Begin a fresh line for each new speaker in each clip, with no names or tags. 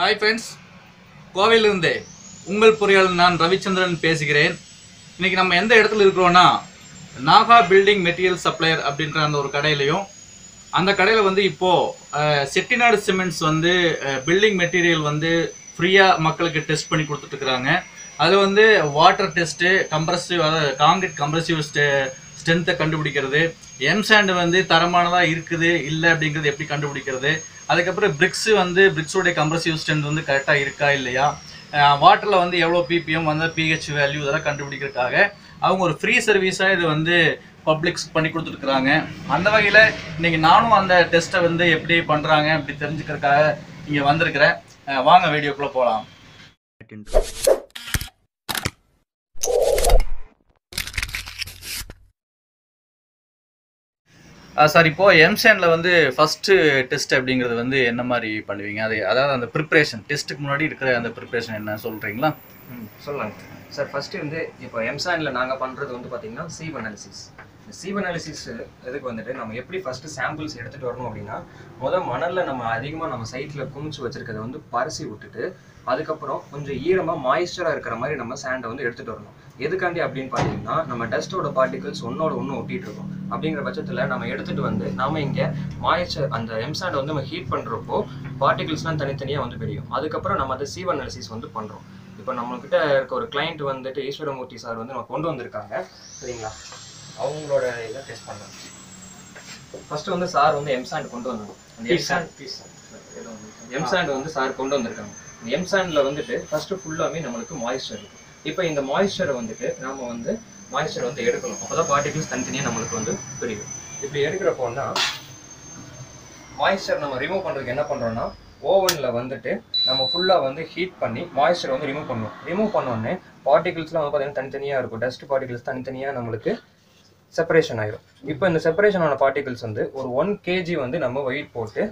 Hi friends கோவையிலிருந்து உங்கள் பொறியாளர் நான் ரவிச்சந்திரன் பேசுகிறேன். இன்றைக்கி நம்ம எந்த இடத்துல இருக்கிறோன்னா நாகா பில்டிங் மெட்டீரியல் சப்ளையர் அப்படின்ற அந்த ஒரு கடையிலையும் அந்த கடையில் வந்து இப்போது செட்டிநாடு சிமெண்ட்ஸ் வந்து பில்டிங் மெட்டீரியல் வந்து ஃப்ரீயாக மக்களுக்கு டெஸ்ட் பண்ணி கொடுத்துட்ருக்குறாங்க அதில் வந்து வாட்டர் டெஸ்ட்டு கம்ப்ரஸிவ் அதாவது காங்கிரீட் கம்ப்ரஸிவ் ஸ்டெ ஸ்ட்ரென்த்தை கண்டுபிடிக்கிறது. எம்சாண்டு வந்து தரமானதாக இருக்குது இல்லை அப்படிங்கிறது எப்படி கண்டுபிடிக்கிறது? அதுக்கப்புறம் பிரிக்ஸ் வந்து பிரிக்ஸோடைய கம்ப்ரசிவ் ஸ்ட்ரென்த் வந்து கரெக்டாக இருக்கா இல்லையா? வாட்டரில் வந்து எவ்வளோ பிபிஎம் வந்து பிஹெச் வேல்யூ இதெல்லாம் கண்டுபிடிக்கிறதுக்காக அவங்க ஒரு ஃப்ரீ சர்வீஸாக இது வந்து பப்ளிக்ஸ் பண்ணி கொடுத்துருக்குறாங்க. அந்த வகையில் இன்றைக்கி நானும் அந்த டெஸ்ட்டை வந்து எப்படி பண்ணுறாங்க அப்படி தெரிஞ்சுக்கிறதுக்காக இங்கே வந்திருக்கிறேன். வாங்க வீடியோக்குள்ளே போகலாம் சார் இப்போ எம்சாண்டில் வந்து ஃபஸ்ட்டு டெஸ்ட் அப்படிங்கிறது வந்து என்ன மாதிரி பண்ணுவீங்க? அது அதாவது அந்த ப்ரிப்ரேஷன் டெஸ்ட்டுக்கு முன்னாடி இருக்கிற அந்த ப்ரிப்ரேஷன் என்ன சொல்கிறீங்களா
ம் சொல்லலாங்க சார் ஃபர்ஸ்ட் வந்து இப்போ எம்சானில் நாங்கள் பண்ணுறது வந்து பார்த்தீங்கன்னா சீவ் அனாலிசிஸ் இந்த சீவ் அனாலிசிஸ் இதுக்கு வந்துட்டு நம்ம எப்படி ஃபர்ஸ்ட் சாம்பிள்ஸ் எடுத்துகிட்டு வரணும் அப்படின்னா முதல் மணலில் நம்ம அதிகமாக நம்ம சைட்டில் குமிச்சு வச்சிருக்கிறத வந்து பரிசி விட்டுட்டு அதுக்கப்புறம் கொஞ்சம் ஈரமாக மாய்ஸ்டராக இருக்கிற மாதிரி நம்ம சாண்டை வந்து எடுத்துகிட்டு வரணும். எதுக்காண்டி அப்படின்னு பார்த்தீங்கன்னா நம்ம டஸ்ட்டோட பார்ட்டிகல்ஸ் ஒன்னோட ஒன்று ஒட்டிட்டு இருக்கும். அப்படிங்கிற பட்சத்தில் நம்ம எடுத்துகிட்டு வந்து நாம இங்கே மாய்ஸ்சர் அந்த எம்சாண்டை வந்து நம்ம ஹீட் பண்ணுறப்போ பார்ட்டிகல்ஸ்லாம் தனித்தனியாக வந்து பிரியும். அதுக்கப்புறம் நம்ம அதை சீவ் அனாலிசிஸ் வந்து பண்ணுறோம் இப்போ நம்மக்கிட்ட இருக்க ஒரு கிளைண்ட் வந்துட்டு ஈஸ்வரமூர்த்தி சார் வந்து நம்ம கொண்டு வந்திருக்காங்க. சரிங்களா? அவங்களோட இதை டெஸ்ட் பண்ணலாம். ஃபர்ஸ்ட் வந்து சார் வந்து எம்சாண்ட் கொண்டு வந்தாங்க அந்த எம்சாண்ட் எம்சாண்ட் வந்து சார் கொண்டு வந்திருக்காங்க. இந்த எம்சாண்டில் வந்துட்டு ஃபர்ஸ்ட் ஃபுல்லாமே நம்மளுக்கு மாய்ஸ்சர் இருக்கு. இப்போ இந்த மாய்ஸ்சரை வந்துட்டு நாம வந்து மாய்ஸ்டர் வந்து எடுக்கணும். அப்போதான் பார்ட்டிகிள்ஸ் தனித்தனியாக நம்மளுக்கு வந்து புரியும். இப்படி எடுக்கிறப்போனா மாய்ஸ்சர் நம்ம ரிமூவ் பண்ணுறதுக்கு என்ன பண்ணுறோன்னா ஓவனில் வந்துட்டு நம்ம ஃபுல்லாக வந்து ஹீட் பண்ணி மாய்ஸ்சர் வந்து ரிமூவ் பண்ணுவோம். ரிமூவ் பண்ணோடனே பார்ட்டிகல்ஸ்லாம் வந்து பார்த்தீங்கன்னா தனித்தனியாக இருக்கும். டஸ்ட் பார்ட்டிகிள்ஸ் தனித்தனியாக நம்மளுக்கு செப்பரேஷன் ஆயிரும். இப்போ இந்த செப்பரேஷன் ஆன வந்து ஒரு ஒன் கேஜி வந்து நம்ம வெயிட் போட்டு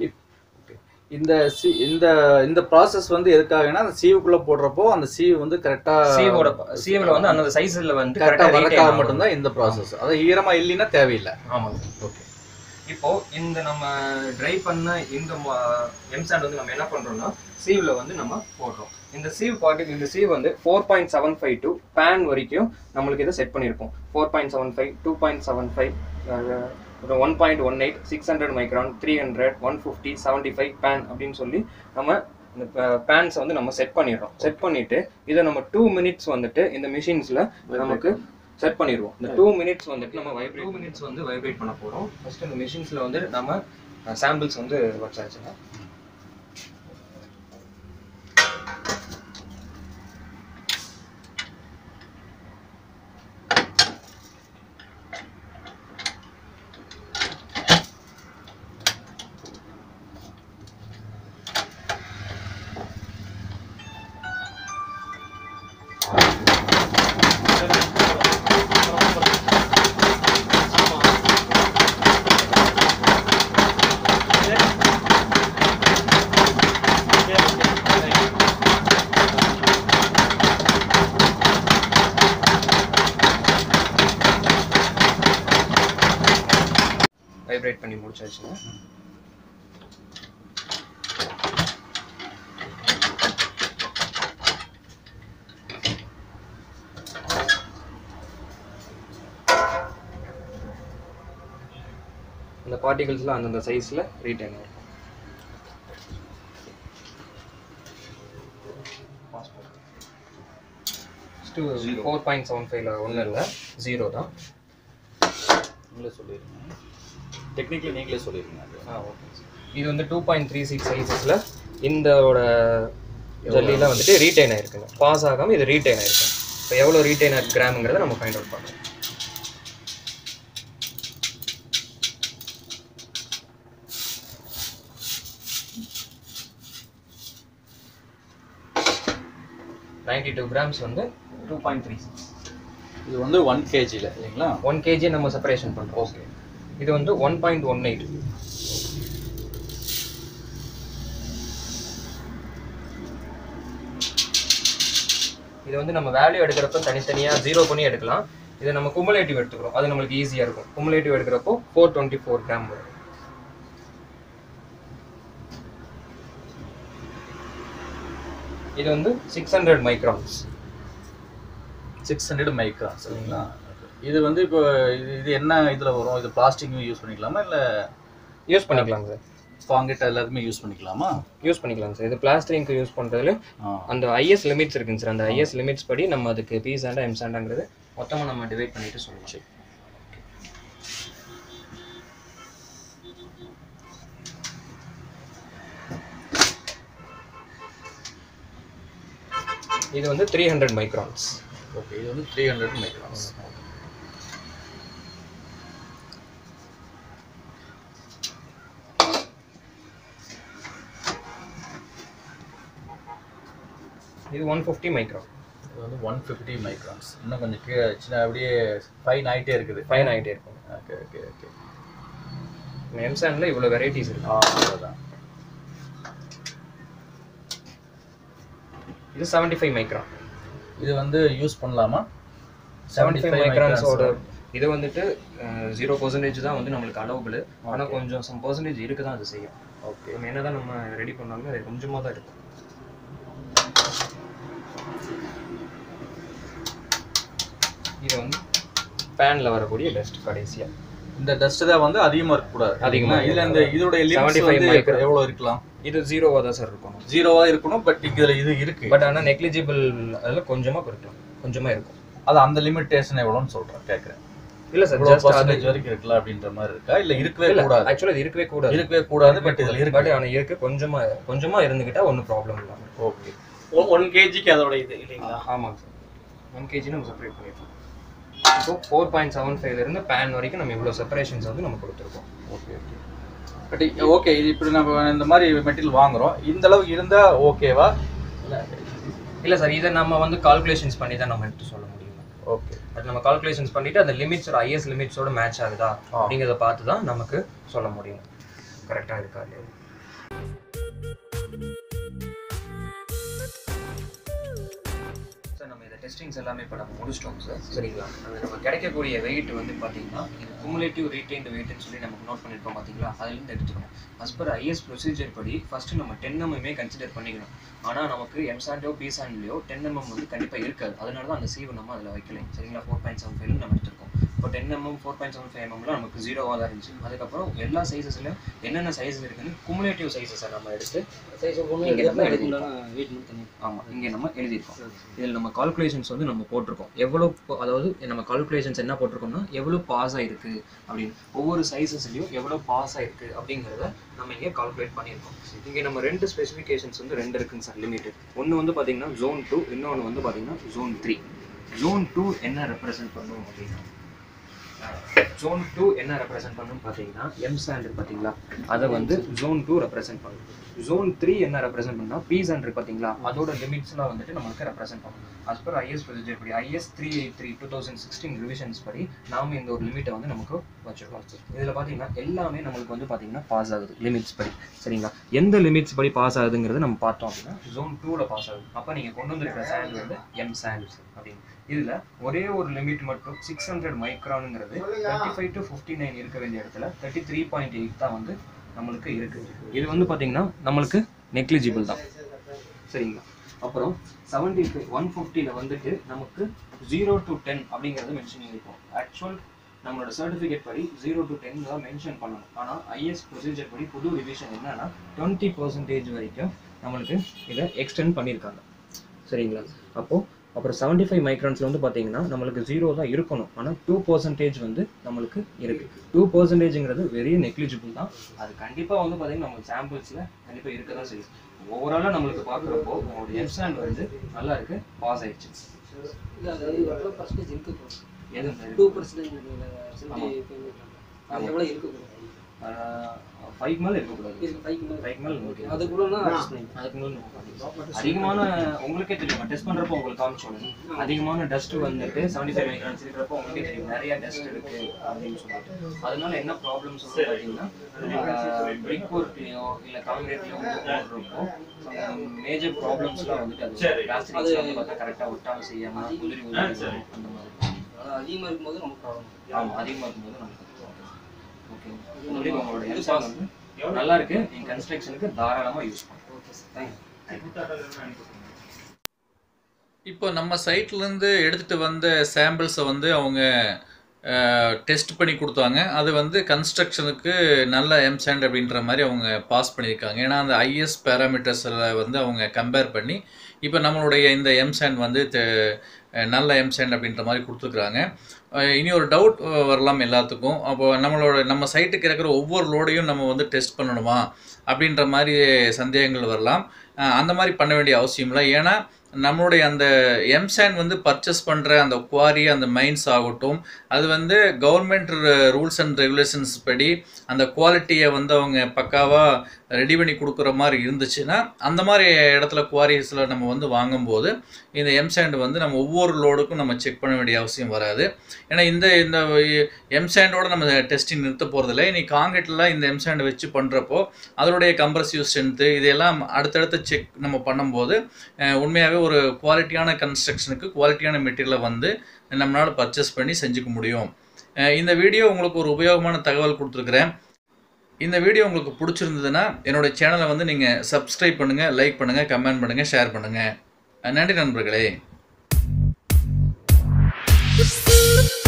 இந்த சி இந்த இந்த ப்ராசஸ் வந்து எதுக்காகனா அந்த சீவுக்குள்ளே போடுறப்போ அந்த சீவு வந்து கரெக்டாக
சீவோட சீவில் வந்து அந்த சைஸ்ல வந்து
கரெக்டாக வரக்காக மட்டும்தான் இந்த ப்ராசஸ் அதாவது ஈரமாக இல்லைன்னா தேவையில்லை.
ஆமாங்க.
ஓகே
இப்போ இந்த நம்ம ட்ரை பண்ண இந்த எம்சாண்ட் வந்து நம்ம என்ன பண்றோம்னா சீவ்ல வந்து நம்ம போடுறோம். இந்த சீவ் பார்ட்டிக்கு இந்த சீவ் வந்து four point seven five to pan வரைக்கும் நம்மளுக்கு இதை செட் பண்ணியிருப்போம். Four point seven five two point seven five one point one eight six hundred micron three hundred one fifty seventy five pan அப்படின்னு சொல்லி நம்ம இந்த பேன்ஸை வந்து நம்ம செட் பண்ணிடுறோம். செட் பண்ணிட்டு இதை நம்ம டூ மினிட்ஸ் வந்துட்டு இந்த மிஷின்ஸ்ல நமக்கு செட் பண்ணிடுவோம். இந்த டூ மினிட்ஸ் வந்துட்டு நம்ம வைப்ரேட் டூ மினிட்ஸ் வந்து வைப்ரேட் பண்ண போகிறோம் ஃபர்ஸ்ட் இந்த மிஷின்ஸில் வந்து நம்ம சாம்பிள்ஸ் வந்து வச்சாச்சுங்க வைப்ரேட் பண்ணி முடிச்சாச்சுங்க. இந்த பார்ட்டிகல்ஸ்லாம் அந்தந்த சைஸில் ரீட்டைன் ஆகும் ஃபோர் பாயிண்ட் செவன் ஃபைவ்ல ஒன்றும் இல்லை. ஜீரோ தான்.
நீங்களே சொல்லிடுங்க. டெக்னிக்கலி நீங்களே
ஆ ஓகே இது வந்து டூ பாயிண்ட் த்ரீ சிக்ஸ் சைஸஸில் இந்தோட ஜல்லியில் வந்துட்டு ரீட்டைன் ஆயிருக்குங்க. பாஸ் ஆகாமல் இது ரீட்டைன் ஆயிருக்கு. இப்போ எவ்வளோ ரீட்டைன் கிராமுங்கிறத நம்ம ஃபைண்ட் அவுட் பண்ணலாம் நைன்டி டூ கிராம்ஸ் வந்து டூ பாயிண்ட் த்ரீ சிக்ஸ்
இது வந்து ஒன் கேஜியில் இல்லைங்களா?
ஒன் கேஜி நம்ம செப்பரேஷன் பண்ணுறோம் ஓகே இது வந்து ஒன் பாயிண்ட் ஒன் எயிட் இது வந்து நம்ம வேல்யூ எடுக்கிறப்ப தனித்தனியாக ஜீரோ பண்ணி எடுக்கலாம். இதை நம்ம குமுலேட்டிவ் எடுத்துக்கிறோம். அது நம்மளுக்கு ஈஸியாக இருக்கும். குமுலேட்டிவ் எடுக்கிறப்போ ஃபோர் டுவெண்ட்டி ஃபோர் கிராம் வரும். இது வந்து six hundred microns
six hundred microns சரிங்களா? இது வந்து இப்போ இது இது என்ன இதில் வரும்? இது பிளாஸ்டிக்கும் யூஸ் பண்ணிக்கலாமா இல்லை
யூஸ் பண்ணிக்கலாம் சார்
காங்கிரீட் எல்லாருமே யூஸ் பண்ணிக்கலாமா?
யூஸ் பண்ணிக்கலாம் சார் இது பிளாஸ்டிங்க்கு யூஸ் பண்ணுறதுல அந்த ஐஎஸ் லிமிட்ஸ் இருக்குங்க சார் அந்த ஐஎஸ் லிமிட்ஸ் படி நம்ம அதுக்கு பி சாண்டா எம் சாண்டாங்கிறது மொத்தமாக நம்ம டிவைட் பண்ணிட்டு சொல்லலாம். இது வந்து த்ரீ ஹண்ட்ரட் மைக்ரான்ஸ்
ஓகே இது வந்து த்ரீ ஹண்ட்ரட் மைக்ரான்ஸ்
இது ஒன் ஃபிஃப்டி மைக்ரான்
இது வந்து ஒன் ஃபிஃப்டி மைக்ரான்ஸ் இன்னும் கொஞ்சம் கீழே சின்ன அப்படியே ஃபைன் ஆகிட்டே இருக்குது.
ஃபைன் ஆகிட்டே இருக்கும்.
ஓகே ஓகே ஓகே
எம்சாண்டில் இவ்வளோ வெரைட்டிஸ் இருக்கு.
ஆ அவ்வளோதான்
இது செவன்ட்டி ஃபைவ் மைக்ரான்
இது வந்து யூஸ் பண்ணலாமா?
செவன்ட்டி ஃபைவ் மைக்ரான்ஸோட இது வந்துட்டு ஜீரோ பர்சன்டேஜ் தான் வந்து நம்மளுக்கு அலோபிள் ஆனால் கொஞ்சம் சம் பர்சன்டேஜ் இருக்க தான் அது செய்யும்.
ஓகே
நம்ம என்னதான் நம்ம ரெடி பண்ணாலும் அது கொஞ்சமாக தான் இருக்கும். இது வந்து பேனில் வரக்கூடிய டஸ்ட் கடைசியாக
இந்த டஸ்ட் தான் வந்து அதிகமாக இருக்கக்கூடாது
அதிகமா
இதில் இந்த இதோட லிமிட்ஸ்
75
வந்து. எவ்வளோ இருக்கலாம்?
இது ஜீரோவாக தான் சார் இருக்கும்
ஜீரோவா இருக்கணும் பட் இதில் இது இருக்கு.
பட் ஆனால் நெக்லிஜிபிள் அதில் கொஞ்சமாக குறைக்கலாம். கொஞ்சமாக இருக்கும்.
அது அந்த லிமிட்டேஷன் எவ்வளோன்னு சொல்கிறேன் கேட்குறேன்
இல்லை சார் ஜஸ்ட் அது
பர்சன்டேஜ் வரைக்கும் இருக்கலாம் அப்படின்ற மாதிரி இருக்கா? இல்லை இருக்கவே
இல்லை
கூடாது?
ஆக்சுவலாக இது இருக்கவே கூடாது.
இருக்கவே கூடாது பட் இதில் இருக்கு.
பட் ஆனால் இருக்கு கொஞ்சமாக கொஞ்சமாக இருந்துக்கிட்டா ஒன்றும் ப்ராப்ளம் இல்லாமல்
ஓகே
ஒன் கேஜிக்கு அதோட இது இல்லைங்களா?
ஆமாங்க சார் ஒன் கேஜி நம்ம செப்பரேட் பண்ணிருக்கோம். இப்போ ஃபோர் பாயிண்ட் செவன் ஃபைவ்லேருந்து பேன் வரைக்கும் நம்ம இவ்வளோ செப்பரேஷன்ஸ் வந்து நம்ம கொடுத்துருக்கோம்.
ஓகே ஓகே பட் ஓகே இது இப்படி நம்ம இந்த மாதிரி மெட்டீரியல் வாங்குறோம். இந்த அளவுக்கு இருந்தா ஓகேவா
இல்லை சார் இதை நம்ம வந்து கால்குலேஷன்ஸ் பண்ணி தான் நம்ம எடுத்து சொல்ல முடியும்.
ஓகே
அது நம்ம கால்குலேஷன்ஸ் பண்ணிட்டு அந்த லிமிட்ஸோட ஐஎஸ் லிமிட்ஸோட மேட்ச் ஆகுதா அப்படிங்கிறத பார்த்து தான் நமக்கு சொல்ல முடியும். கரெக்டாக இருக்கா இல்லையா? நம்ம இதை டெஸ்டிங்ஸ் எல்லாமே இப்போ நம்ம முடிச்சிட்டோம் சார் சரிங்களா? அது நம்ம கிடைக்கக்கூடிய வெயிட் வந்து பார்த்தீங்கன்னா இது குமுலேட்டிவ் ரீட்டைன்ட் வெயிட்னு சொல்லி நமக்கு நோட் பண்ணியிருக்கோம் பார்த்தீங்களா அதுலேருந்து எடுத்துக்கணும். அஸ் பர் ஐஎஸ் ப்ரொசீஜர் படி ஃபஸ்ட்டு நம்ம டென் எம்எம்மே கன்சிடர் பண்ணிக்கணும். ஆனால் நமக்கு எம்சாண்டோ பிசாண்ட்லையோ டென் எம்எம் வந்து கண்டிப்பாக இருக்காது. அதனால தான் அந்த சீவை நம்ம அதில் வைக்கல. சரிங்களா? ஃபோர் பாயிண்ட் செவன் ஃபைவ்ல நம்ம எடுத்துருக்கோம். இப்போ ten mm four point seven five எம்எம்ல நமக்கு ஜீரோவாக தான் இருந்துச்சு. அதுக்கப்புறம் எல்லா சைஸஸ்லையும் என்னென்ன சைஸஸ் இருக்குன்னு குமுலேட்டிவ் சைஸஸை நம்ம எடுத்து இங்க நம்ம எழுதியிருக்கோம். ஆமாம் இங்கே நம்ம எழுதியிருக்கோம். இதில் நம்ம கால்குலேஷன்ஸ் வந்து நம்ம போட்டிருக்கோம். எவ்வளோ அதாவது நம்ம கால்குலேஷன்ஸ் என்ன போட்டிருக்கோம்னா எவ்வளோ பாஸ் ஆயிருக்கு அப்படின்னு. ஒவ்வொரு சைஸஸ்லையும் எவ்வளோ பாஸ் ஆயிருக்கு அப்படிங்கிறத நம்ம இங்கே கால்குலேட் பண்ணியிருக்கோம். இங்கே நம்ம ரெண்டு ஸ்பெசிஃபிகேஷன்ஸ் வந்து ரெண்டு இருக்குங்க சார் லிமிட்டட் ஒன்று வந்து பார்த்தீங்கன்னா ஜோன் டூ இன்னொன்று வந்து பார்த்தீங்கன்னா ஜோன் த்ரீ ஜோன் டூ என்ன ரெப்ரசென்ட் பண்ணும் அப்படின்னா ஜோன் டூ என்ன ரெப்ரசென்ட் பண்ணும் பார்த்தீங்கன்னா எம் சாண்ட் பார்த்தீங்களா? அதை வந்து ஜோன் டூ ரெப்ரசென்ட் பண்ணும். ஜோன் த்ரீ என்ன ரெப்ரசென்ட் பண்ணால் பி சாண்ட் பார்த்தீங்களா? அதோட லிமிட்ஸ்லாம் வந்துட்டு நமக்கு ரெப்ரசென்ட் பண்ணும். அஸ் பர் ஐஎஸ் ப்ரொசீஜர் படி IS three eight three two thousand sixteen revisions படி நாம இந்த ஒரு லிமிட்டை வந்து நமக்கு வச்சிருக்கோம். இதில் பார்த்தீங்கன்னா எல்லாமே நம்மளுக்கு வந்து பார்த்தீங்கன்னா பாஸ் ஆகுது லிமிட்ஸ் படி. சரிங்களா? எந்த லிமிட்ஸ் படி பாஸ் ஆகுதுங்கிறது நம்ம பார்த்தோம் அப்படின்னா ஜோன் டூவில் பாஸ் ஆகுது. அப்போ நீங்கள் கொண்டு வந்திருக்கிற சாண்ட் வந்து எம் சாண்ட் அப்படின்னு. இதில் ஒரே ஒரு லிமிட் மட்டும் six hundred மைக்ரானுங்கிறது thirty five to fifty nine இருக்க வேண்டிய இடத்துல தேர்ட்டி த்ரீ பாயிண்ட் எயிட் தான் வந்து நம்மளுக்கு இருக்குது இது வந்து பார்த்தீங்கன்னா நம்மளுக்கு நெக்லிஜிபிள் தான். சரிங்களா? அப்புறம் செவன்டி ஃபைவ் ஒன் ஃபிஃப்டியில் வந்துட்டு நமக்கு ஜீரோ டு டென் அப்படிங்கிறது மென்ஷன் இருக்கும் ஆக்சுவல் நம்மளோட சர்டிஃபிகேட் படி ஜீரோ டு டென் தான் மென்ஷன் பண்ணணும். ஆனால் ஐஎஸ் ப்ரொசீஜர் படி புது ரிவிஷன் என்னன்னா டுவெண்ட்டி பர்சன்டேஜ் வரைக்கும் நம்மளுக்கு இதை எக்ஸ்டெண்ட் பண்ணியிருக்காங்க சரிங்களா? அப்போது அப்புறம் செவன்ட்டி ஃபைவ் மைக்ரான்ஸில் வந்து பார்த்தீங்கன்னா நம்மளுக்கு ஜீரோ தான் இருக்கணும். ஆனால் டூ பர்சன்டேஜ் வந்து நம்மளுக்கு இருக்கு. டூ பர்சன்டேஜுங்கிறது வெரி நெக்லிஜிபிள் தான். அது கண்டிப்பாக வந்து பார்த்தீங்கன்னா நம்ம சாம்பிள்ஸில் கண்டிப்பாக இருக்க தான் செய்யும். ஓவராலாக நம்மளுக்கு பார்க்குறப்போ உங்களோட எஃப்சாண்ட் வந்து நல்லா இருக்கு. பாஸ் ஆயிடுச்சு.
டூ பர்சன்டேஜ்
ஃபைவ் மேலே இருக்கக்கூடாது.
இருக்கு ஃபைவ்
ஃபைவ் மேலே ஓகே
அது கூட அட்ஜஸ்ட் பண்ணி
அதுக்கு பண்ணிக்கலாம். அதிகமான உங்களுக்கே தெரியும் டெஸ்ட் பண்றப்போ உங்களுக்கு காமிச்சோம் அதிகமான டஸ்ட் வந்துட்டு செவன்டி ஃபைவ் மைக்ரான்ஸ் இருக்கிறப்போ உங்களுக்கே தெரியும் நிறைய டஸ்ட் இருக்கு அப்படின்னு சொல்லிட்டு. அதனால என்ன ப்ராப்ளம்ஸ் வந்து பார்த்தீங்கன்னா பிரிக் ஒர்க்லயோ இல்ல காங்கிரீட்லயோ போடுறப்போ மேஜர் ப்ராப்ளம்ஸ்லாம் வந்துட்டு அது பிளாஸ்டிக் வந்து பார்த்தா கரெக்டாக ஒட்டாம செய்யாம உதிரி உதிரி அந்த மாதிரி.
அது அதிகமாக இருக்கும்போது ரொம்ப ப்ராப்ளம்
ஆமா அதிகமா இருக்கும்போது நமக்கு ஓகே உங்களோட நல்லா இருக்கு. நீங்க கன்ஸ்ட்ரக்ஷனுக்கு தாராளமா யூஸ் பண்ணுங்க
இப்போ நம்ம சைட்லேருந்து எடுத்துகிட்டு வந்த சாம்பிள்ஸை வந்து அவங்க டெஸ்ட் பண்ணி கொடுத்தாங்க. அது வந்து கன்ஸ்ட்ரக்ஷனுக்கு நல்ல எம்சாண்ட் அப்படின்ற மாதிரி அவங்க பாஸ் பண்ணியிருக்காங்க. ஏன்னா அந்த ஐஎஸ் பேராமீட்டர்ஸில் வந்து அவங்க கம்பேர் பண்ணி இப்போ நம்மளுடைய இந்த எம்சாண்ட் வந்து நல்ல எம்சாண்ட் அப்படின்ற மாதிரி கொடுத்துருக்குறாங்க. இனி ஒரு டவுட் வரலாம் எல்லாத்துக்கும். அப்போ நம்மளோட நம்ம சைட்டுக்கு இருக்கிற ஒவ்வொரு லோடையும் நம்ம வந்து டெஸ்ட் பண்ணணுமா? அப்படின்ற மாதிரி சந்தேகங்கள் வரலாம். அந்த மாதிரி பண்ண வேண்டிய அவசியம் இல்லை ஏன்னா நம்மளுடைய அந்த எம்சாண்ட் வந்து பர்ச்சேஸ் பண்ணுற அந்த குவாரி அந்த மைன்ஸ் ஆகட்டும் அது வந்து கவர்மெண்ட் ரூல்ஸ் அண்ட் ரெகுலேஷன்ஸ் படி அந்த குவாலிட்டியை வந்து அவங்க பக்காவாக ரெடி பண்ணி கொடுக்குற மாதிரி இருந்துச்சுன்னா அந்த மாதிரி இடத்துல குவாரிஸில் நம்ம வந்து வாங்கும்போது இந்த எம்சாண்ட் வந்து நம்ம ஒவ்வொரு லோடுக்கும் நம்ம செக் பண்ண வேண்டிய அவசியம் வராது. ஏன்னா இந்த இந்த எம்சாண்டோட நம்ம டெஸ்டிங் நிறுத்த போகிறதில்ல இனி காங்கிரீட்டில் இந்த எம்சாண்ட் வச்சு பண்ணுறப்போ அதனுடைய கம்ப்ரசிவ் ஸ்ட்ரென்த்து இதெல்லாம் அடுத்தடுத்த செக் நம்ம பண்ணும்போது உண்மையாகவே ஒரு குவாலிட்டியான கன்ஸ்ட்ரக்ஷனுக்கு குவாலிட்டியான மெட்டீரியலை வந்து நம்மளால் பர்ச்சேஸ் பண்ணி செஞ்சுக்க முடியும். இந்த வீடியோ உங்களுக்கு ஒரு உபயோகமான தகவல் கொடுத்துருக்குறேன். இந்த வீடியோ உங்களுக்கு பிடிச்சிருந்ததுன்னா என்னோட சேனலை வந்து நீங்கள் சப்ஸ்கிரைப் பண்ணுங்கள் லைக் பண்ணுங்கள் கமெண்ட் பண்ணுங்கள் ஷேர் பண்ணுங்கள் நன்றி நண்பர்களே.
Thank you.